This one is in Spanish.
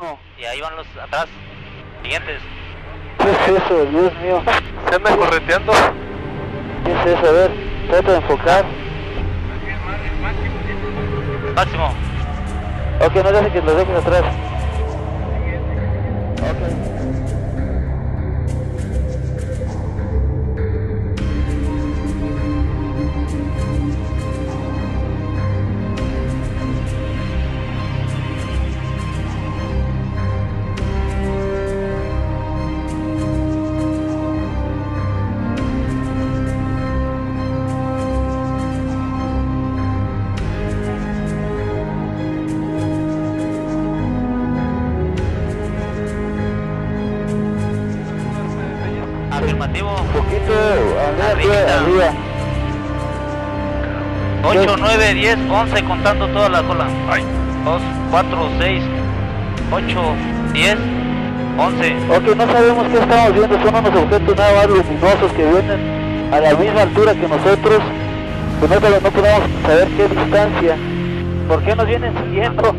uno. Y ahí van los atrás. Siguientes. ¿Qué es eso? Dios mío. Se anda correteando. ¿Qué es eso? A ver, trata de enfocar. Máximo. Ok, no dejes que los dejes atrás. Afirmativo. Un poquito arriba, Arribita. arriba. 8, 9, 10, 11 contando toda la cola. 2, 4, 6, 8, 10, 11. Ok, no sabemos qué estamos viendo, son unos objetos nada más luminosos que vienen a la misma altura que nosotros, que no, no podemos saber qué distancia. ¿Por qué nos vienen siguiendo?